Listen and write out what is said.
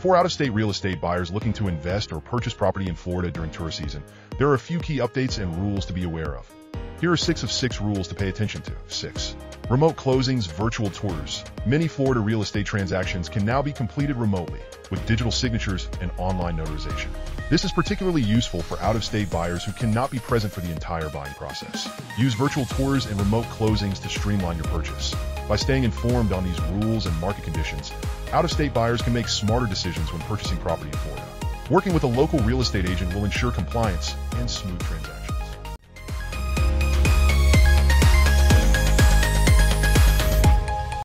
For out-of-state real estate buyers looking to invest or purchase property in Florida during tourist season, there are a few key updates and rules to be aware of. Here are six of six rules to pay attention to. 6. Remote closings, virtual tours. Many Florida real estate transactions can now be completed remotely with digital signatures and online notarization. This is particularly useful for out-of-state buyers who cannot be present for the entire buying process. Use virtual tours and remote closings to streamline your purchase. By staying informed on these rules and market conditions, out-of-state buyers can make smarter decisions when purchasing property in Florida. Working with a local real estate agent will ensure compliance and smooth transactions.